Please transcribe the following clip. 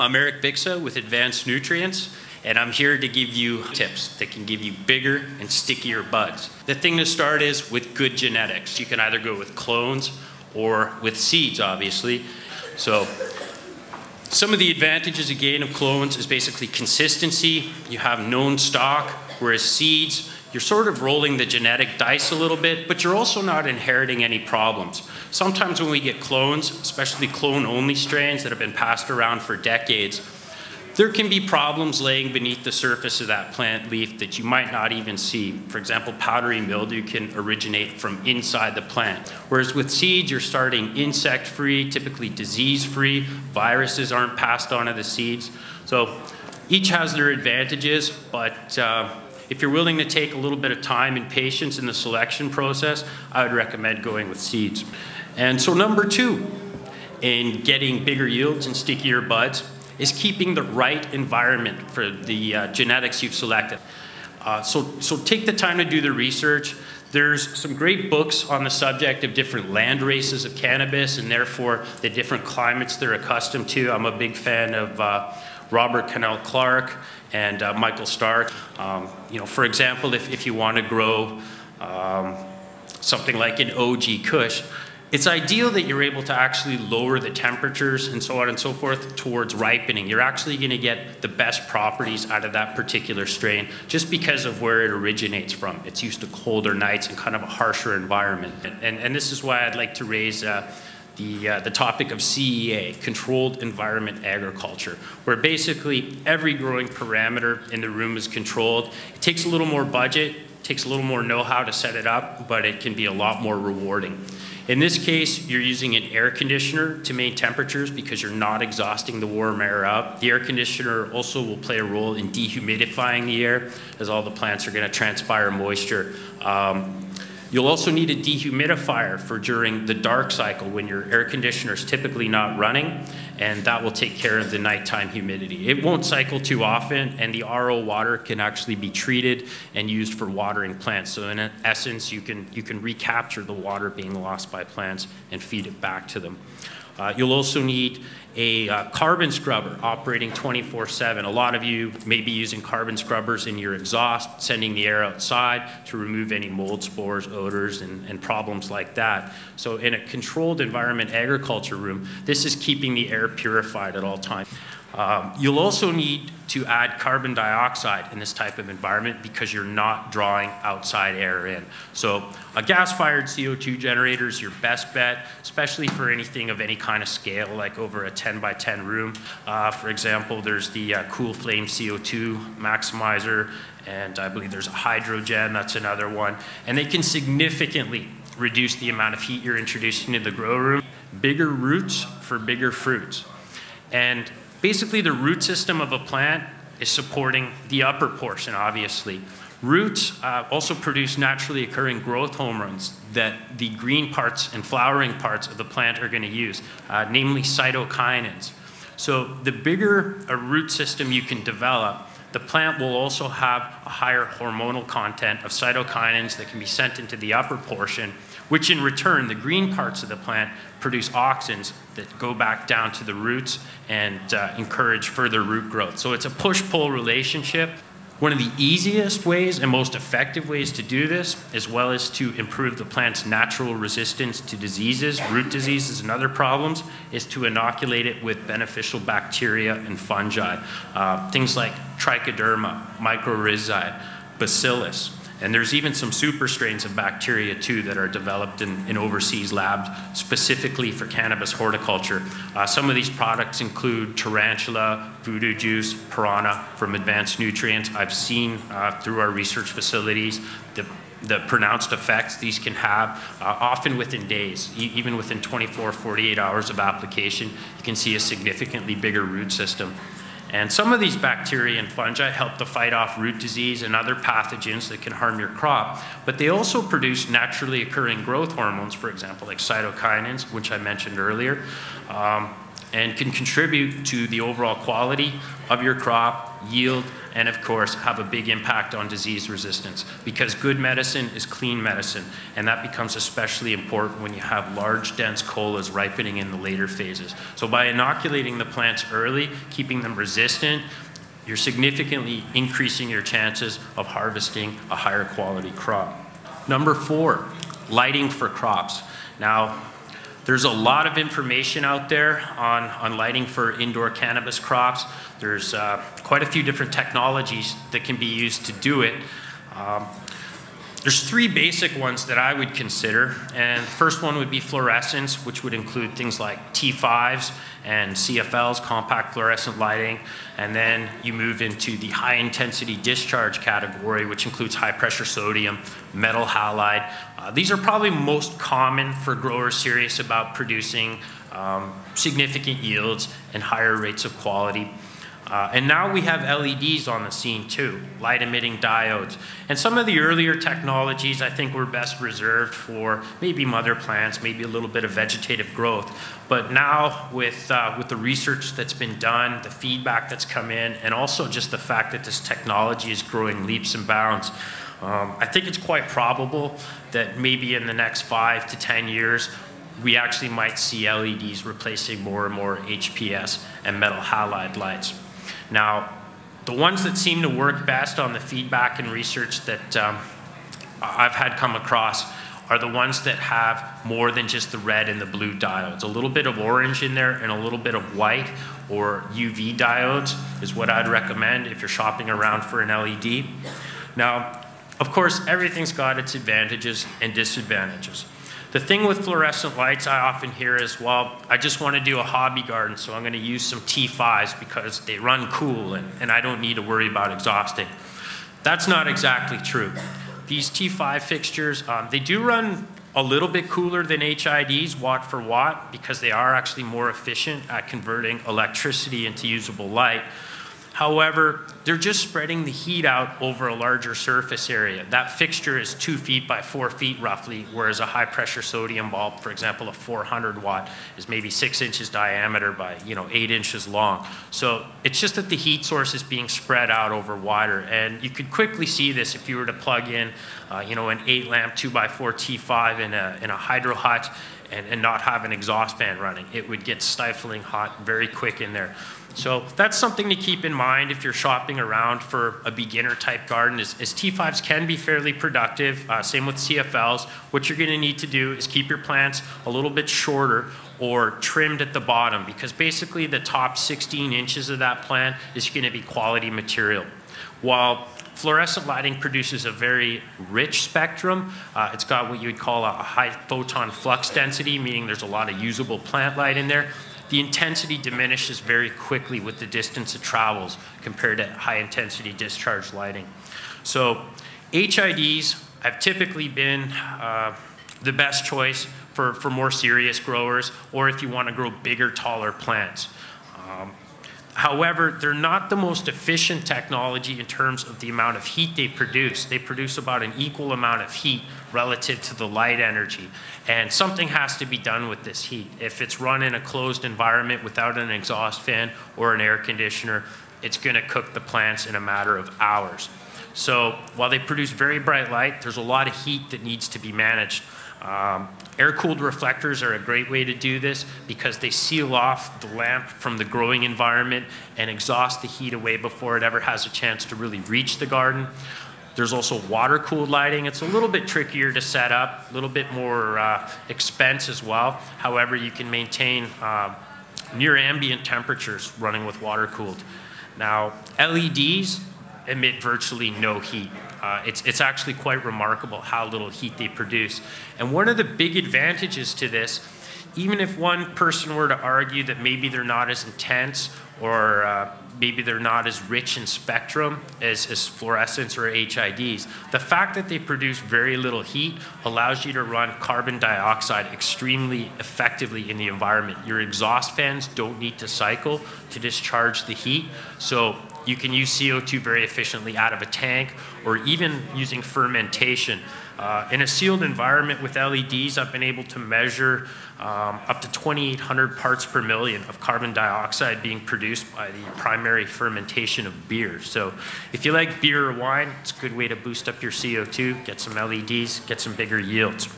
I'm Erik Biksa with Advanced Nutrients, and I'm here to give you tips that can give you bigger and stickier buds. The thing to start is with good genetics. You can either go with clones or with seeds, obviously. So some of the advantages, again, of clones is basically consistency. You have known stock, whereas seeds, you're sort of rolling the genetic dice a little bit, but you're also not inheriting any problems. Sometimes when we get clones, especially clone-only strains that have been passed around for decades, there can be problems laying beneath the surface of that plant leaf that you might not even see. For example, powdery mildew can originate from inside the plant. Whereas with seeds, you're starting insect-free, typically disease-free. Viruses aren't passed on to the seeds. So each has their advantages, but uh, if you're willing to take a little bit of time and patience in the selection process, I would recommend going with seeds. And so number two, in getting bigger yields and stickier buds, is keeping the right environment for the uh, genetics you've selected. Uh, so, so take the time to do the research. There's some great books on the subject of different land races of cannabis and therefore the different climates they're accustomed to. I'm a big fan of uh, Robert Connell Clarke and uh, Michael Stark. Um, you know, for example, if, if you want to grow um, something like an OG Kush, it's ideal that you're able to actually lower the temperatures and so on and so forth towards ripening. You're actually going to get the best properties out of that particular strain just because of where it originates from. It's used to colder nights and kind of a harsher environment. And, and, and this is why I'd like to raise uh, the, uh, the topic of CEA, Controlled Environment Agriculture, where basically every growing parameter in the room is controlled. It takes a little more budget, takes a little more know-how to set it up, but it can be a lot more rewarding. In this case, you're using an air conditioner to maintain temperatures because you're not exhausting the warm air out. The air conditioner also will play a role in dehumidifying the air as all the plants are going to transpire moisture. Um, You'll also need a dehumidifier for during the dark cycle when your air conditioner is typically not running, and that will take care of the nighttime humidity. It won't cycle too often, and the RO water can actually be treated and used for watering plants. So in essence, you can, you can recapture the water being lost by plants and feed it back to them. Uh, you'll also need a uh, carbon scrubber operating 24-7. A lot of you may be using carbon scrubbers in your exhaust, sending the air outside to remove any mold spores, odors, and, and problems like that. So in a controlled environment agriculture room, this is keeping the air purified at all times. Um, you'll also need to add carbon dioxide in this type of environment because you're not drawing outside air in. So a gas-fired CO2 generator is your best bet, especially for anything of any kind of scale, like over a 10 by 10 room. Uh, for example, there's the uh, Cool Flame CO2 maximizer, and I believe there's a hydrogen, that's another one. And they can significantly reduce the amount of heat you're introducing to the grow room. Bigger roots for bigger fruits. And Basically, the root system of a plant is supporting the upper portion, obviously. Roots uh, also produce naturally occurring growth hormones that the green parts and flowering parts of the plant are going to use, uh, namely cytokinins. So the bigger a root system you can develop, the plant will also have a higher hormonal content of cytokinins that can be sent into the upper portion, which in return, the green parts of the plant produce auxins that go back down to the roots and uh, encourage further root growth. So it's a push-pull relationship. One of the easiest ways and most effective ways to do this, as well as to improve the plant's natural resistance to diseases, root diseases, and other problems, is to inoculate it with beneficial bacteria and fungi. Uh, things like trichoderma, mycorrhizae, bacillus. And there's even some super strains of bacteria too that are developed in, in overseas labs specifically for cannabis horticulture. Uh, some of these products include tarantula, voodoo juice, piranha from Advanced Nutrients. I've seen uh, through our research facilities the the pronounced effects these can have, uh, often within days, e even within 24, 48 hours of application, you can see a significantly bigger root system. And some of these bacteria and fungi help to fight off root disease and other pathogens that can harm your crop, but they also produce naturally occurring growth hormones, for example, like cytokinins, which I mentioned earlier. Um, and can contribute to the overall quality of your crop, yield, and of course have a big impact on disease resistance because good medicine is clean medicine and that becomes especially important when you have large dense colas ripening in the later phases. So by inoculating the plants early, keeping them resistant, you're significantly increasing your chances of harvesting a higher quality crop. Number four, lighting for crops. Now, there's a lot of information out there on, on lighting for indoor cannabis crops. There's uh, quite a few different technologies that can be used to do it. Um, there's three basic ones that I would consider, and the first one would be fluorescence, which would include things like T5s and CFLs, compact fluorescent lighting, and then you move into the high intensity discharge category, which includes high pressure sodium, metal halide. Uh, these are probably most common for growers serious about producing um, significant yields and higher rates of quality. Uh, and now we have LEDs on the scene too, light emitting diodes. And some of the earlier technologies I think were best reserved for maybe mother plants, maybe a little bit of vegetative growth. But now with, uh, with the research that's been done, the feedback that's come in, and also just the fact that this technology is growing leaps and bounds, um, I think it's quite probable that maybe in the next five to 10 years, we actually might see LEDs replacing more and more HPS and metal halide lights. Now, the ones that seem to work best on the feedback and research that um, I've had come across are the ones that have more than just the red and the blue diodes. A little bit of orange in there and a little bit of white or UV diodes is what I'd recommend if you're shopping around for an LED. Now, of course, everything's got its advantages and disadvantages. The thing with fluorescent lights I often hear is, well, I just want to do a hobby garden, so I'm going to use some T5s because they run cool and, and I don't need to worry about exhausting. That's not exactly true. These T5 fixtures, um, they do run a little bit cooler than HIDs, watt for watt, because they are actually more efficient at converting electricity into usable light. However, they're just spreading the heat out over a larger surface area. That fixture is two feet by four feet roughly, whereas a high pressure sodium bulb, for example, a 400 watt, is maybe six inches diameter by you know eight inches long. So it's just that the heat source is being spread out over wider, and you could quickly see this if you were to plug in, uh, you know, an eight lamp two by four T5 in a in a hydro hut and, and not have an exhaust fan running. It would get stifling hot very quick in there. So that's something to keep in mind if you're shopping around for a beginner type garden is, is T5s can be fairly productive. Uh, same with CFLs. What you're gonna need to do is keep your plants a little bit shorter or trimmed at the bottom because basically the top 16 inches of that plant is gonna be quality material. While fluorescent lighting produces a very rich spectrum. Uh, it's got what you would call a high photon flux density, meaning there's a lot of usable plant light in there the intensity diminishes very quickly with the distance it travels compared to high intensity discharge lighting. So HIDs have typically been uh, the best choice for, for more serious growers or if you want to grow bigger, taller plants. However, they're not the most efficient technology in terms of the amount of heat they produce. They produce about an equal amount of heat relative to the light energy. And something has to be done with this heat. If it's run in a closed environment without an exhaust fan or an air conditioner, it's going to cook the plants in a matter of hours. So while they produce very bright light, there's a lot of heat that needs to be managed. Um, Air-cooled reflectors are a great way to do this because they seal off the lamp from the growing environment and exhaust the heat away before it ever has a chance to really reach the garden. There's also water-cooled lighting. It's a little bit trickier to set up, a little bit more uh, expense as well. However, you can maintain uh, near ambient temperatures running with water-cooled. Now, LEDs emit virtually no heat. Uh, it's, it's actually quite remarkable how little heat they produce. And one of the big advantages to this, even if one person were to argue that maybe they're not as intense or uh, maybe they're not as rich in spectrum as, as fluorescents or HIDs, the fact that they produce very little heat allows you to run carbon dioxide extremely effectively in the environment. Your exhaust fans don't need to cycle to discharge the heat. So you can use CO2 very efficiently out of a tank or even using fermentation. Uh, in a sealed environment with LEDs, I've been able to measure um, up to 2,800 parts per million of carbon dioxide being produced by the primary fermentation of beer. So if you like beer or wine, it's a good way to boost up your CO2, get some LEDs, get some bigger yields.